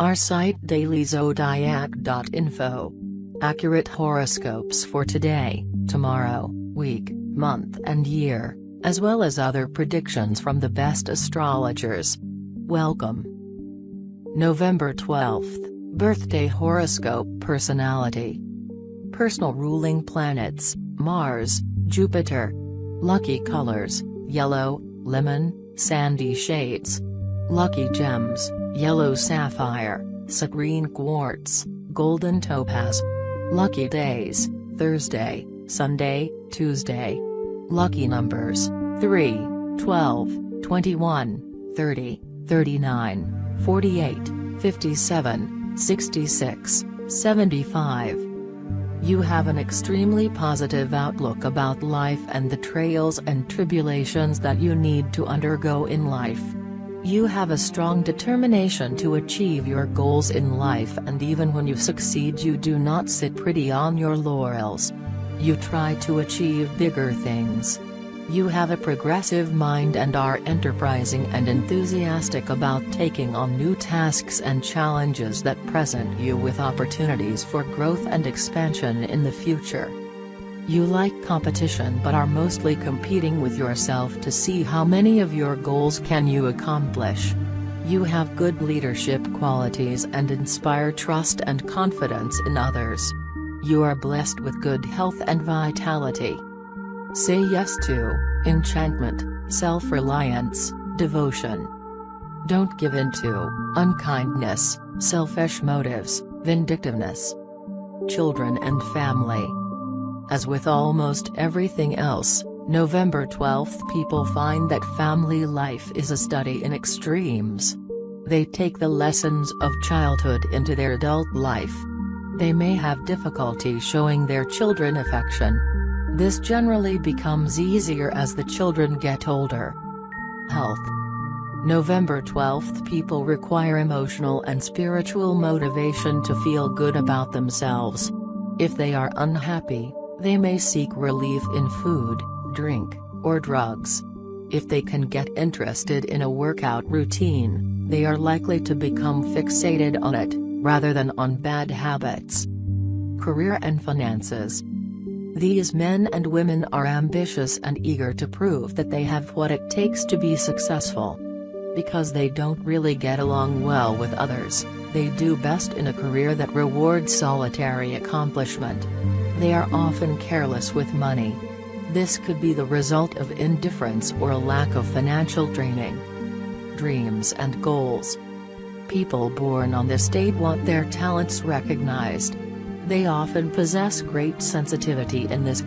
Our site dailyyzodiac.info. Accurate horoscopes for today, tomorrow, week, month and year, as well as other predictions from the best astrologers. Welcome. November 12th, Birthday Horoscope Personality Personal ruling planets, Mars, Jupiter. Lucky colors, yellow, lemon, sandy shades. Lucky gems, yellow sapphire, green quartz, golden topaz. Lucky days, Thursday, Sunday, Tuesday. Lucky numbers, 3, 12, 21, 30, 39, 48, 57, 66, 75. You have an extremely positive outlook about life and the trials and tribulations that you need to undergo in life. You have a strong determination to achieve your goals in life and even when you succeed you do not sit pretty on your laurels. You try to achieve bigger things. You have a progressive mind and are enterprising and enthusiastic about taking on new tasks and challenges that present you with opportunities for growth and expansion in the future. You like competition but are mostly competing with yourself to see how many of your goals can you accomplish. You have good leadership qualities and inspire trust and confidence in others. You are blessed with good health and vitality. Say yes to enchantment, self-reliance, devotion. Don't give in to unkindness, selfish motives, vindictiveness. Children and family. As with almost everything else, November 12 people find that family life is a study in extremes. They take the lessons of childhood into their adult life. They may have difficulty showing their children affection, this generally becomes easier as the children get older. Health November 12 people require emotional and spiritual motivation to feel good about themselves. If they are unhappy, they may seek relief in food, drink, or drugs. If they can get interested in a workout routine, they are likely to become fixated on it, rather than on bad habits. Career and Finances these men and women are ambitious and eager to prove that they have what it takes to be successful. Because they don't really get along well with others, they do best in a career that rewards solitary accomplishment. They are often careless with money. This could be the result of indifference or a lack of financial training. Dreams and Goals People born on this date want their talents recognized, they often possess great sensitivity in this